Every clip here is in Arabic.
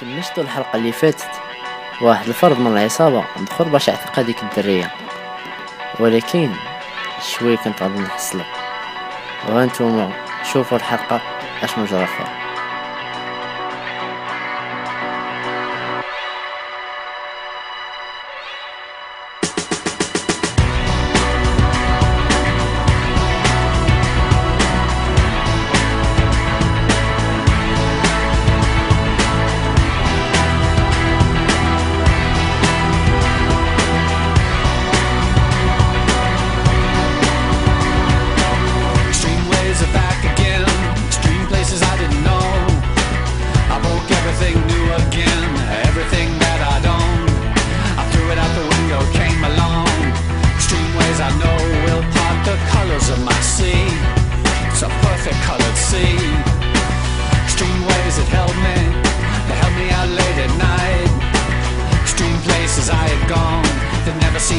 كما الحلقة اللي فاتت؟ واحد الفرد من العصابة دخل باش يعتق هذيك الدرية. ولكن شوية كنت غادي نحصلو. وهانتوما شوفوا الحلقة أش مجرى فيها.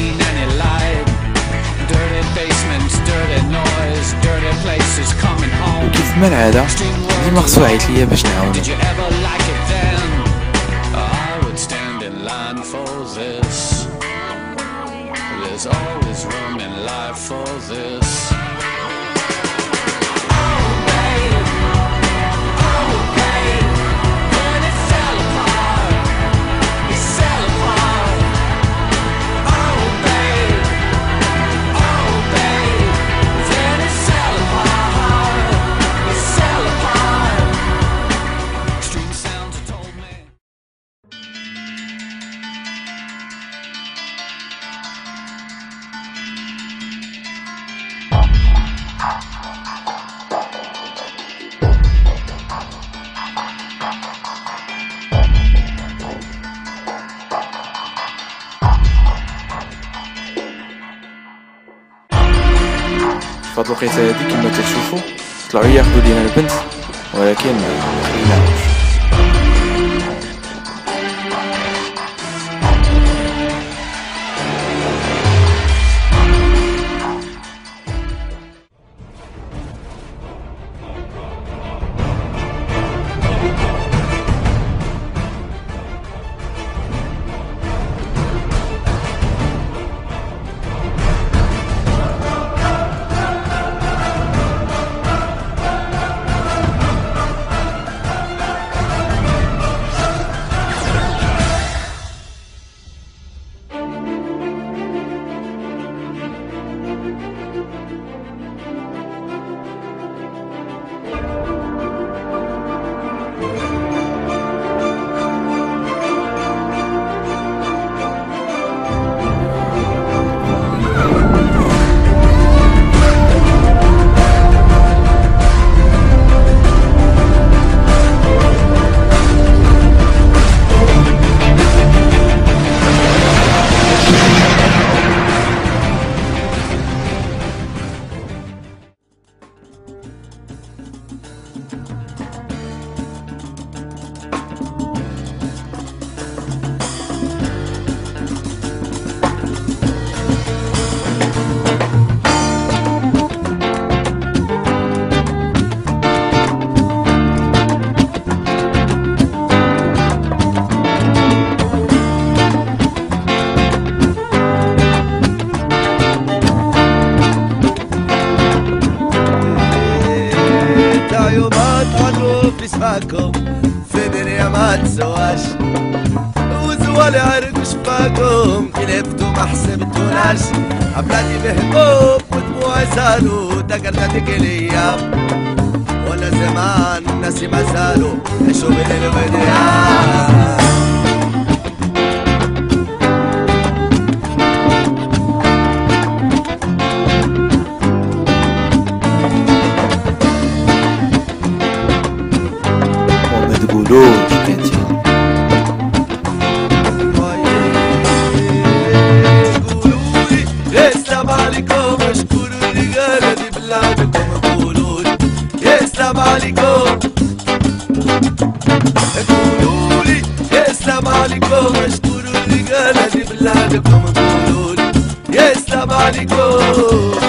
Seen any light. Dirty basements, dirty noise, dirty places coming home. وكيف ما العادة ديما خصو يعيط ليا باش نعاونو في هاد الوقيته هادي كما تشوفوا طلعوا ياخدوا لينا البنت ولكن ما خليناهوش تحلوا في دنيا ما تسواش. وزوالي عرق شفاكم كلفتوا ما حسبتوناش. عبلاتي بهموم ودموعي سالوا تقرتك الأيام ولا زمان الناس ما زالوا عيشوا بين البديان اشكروا اللي قال دي بلادكم قولوا لي يا السلام عليكم